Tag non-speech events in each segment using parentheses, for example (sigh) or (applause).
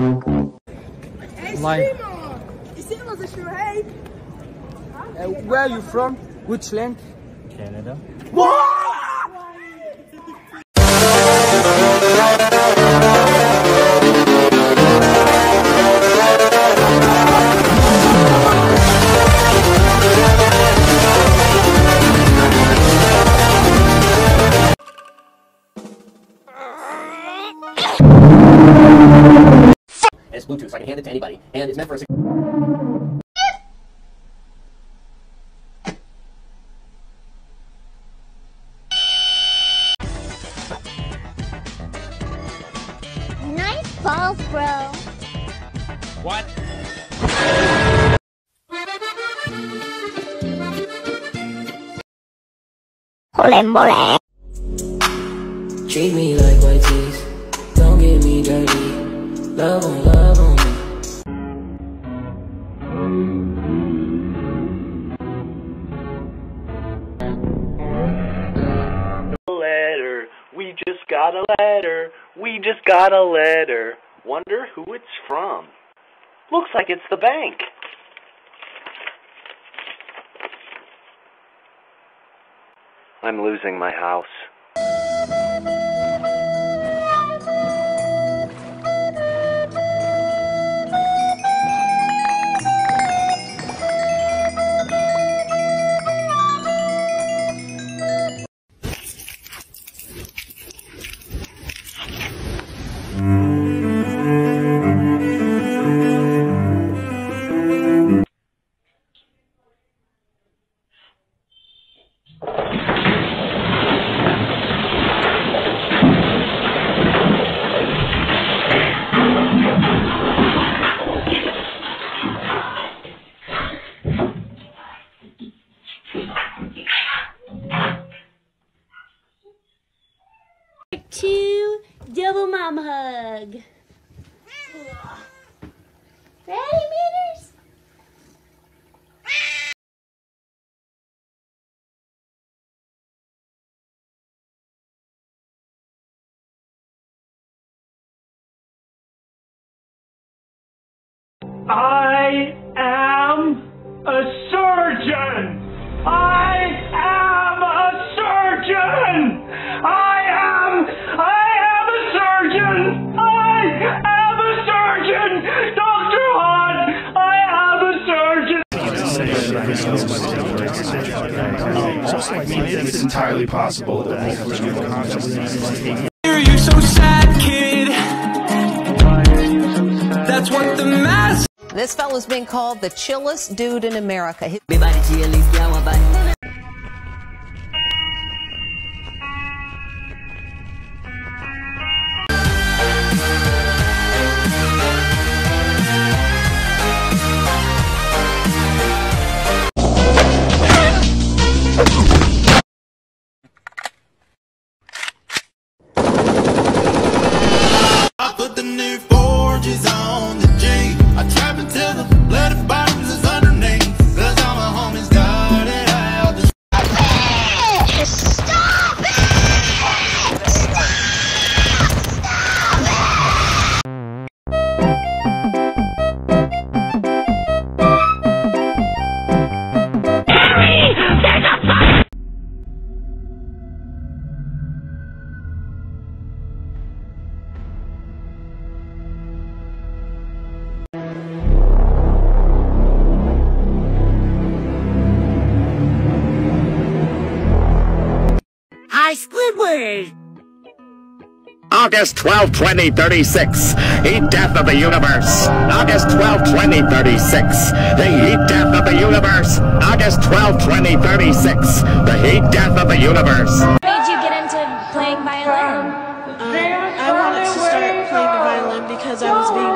Hey, Line. Simon! Simon, is your hey? Uh, where are you from? Which land? Canada. It's so I can hand it to anybody, and it's meant for a. Nice balls, bro. What? Ole mole. Treat me like white teeth, don't get me dirty. Love on love on me. letter. We just got a letter. We just got a letter. Wonder who it's from. Looks like it's the bank. I'm losing my house. Mom hug. Ready, meters? I am a surgeon. I I mean, it's entirely possible that multiple consciousness You so sad, kid. That's what the mask. This fellow's being called the chillest dude in America. Hi, Squidward. August 12, 2036. Heat death of the universe. August 12, 2036. The heat death of the universe. August 12, 2036. The heat death of the universe. Made you get into playing violin? Um, I wanted to start playing the violin because I was being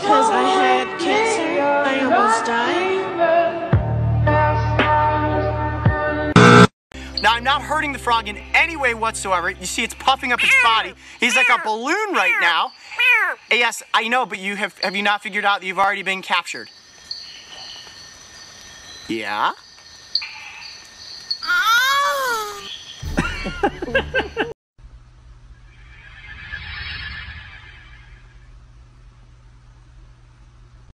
because I had cancer. I almost died. Now, I'm not hurting the frog in any way whatsoever. You see, it's puffing up its body. He's like a balloon right now. Yes, I know, but you have have you not figured out that you've already been captured? Yeah? (laughs)